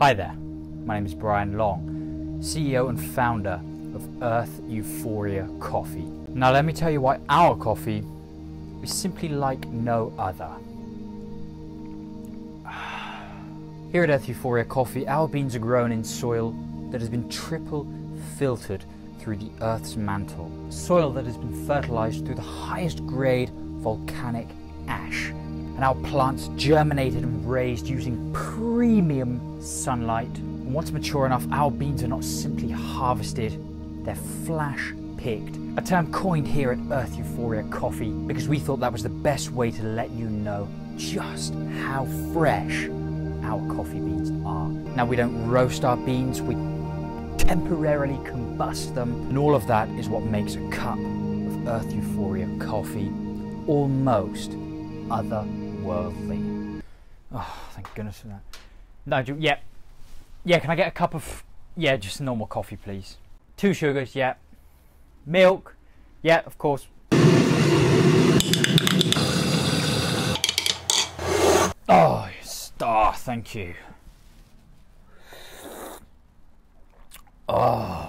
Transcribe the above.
Hi there, my name is Brian Long, CEO and founder of Earth Euphoria Coffee. Now, let me tell you why our coffee is simply like no other. Here at Earth Euphoria Coffee, our beans are grown in soil that has been triple filtered through the Earth's mantle, soil that has been fertilized through the highest grade volcanic ash and our plants germinated and raised using premium sunlight. And once mature enough, our beans are not simply harvested, they're flash picked. A term coined here at Earth Euphoria Coffee because we thought that was the best way to let you know just how fresh our coffee beans are. Now, we don't roast our beans, we temporarily combust them, and all of that is what makes a cup of Earth Euphoria coffee almost other worldly. Oh, thank goodness for that. Nigel, yeah. Yeah, can I get a cup of... Yeah, just normal coffee, please. Two sugars, yeah. Milk, yeah, of course. Oh, star, ah, thank you. Oh.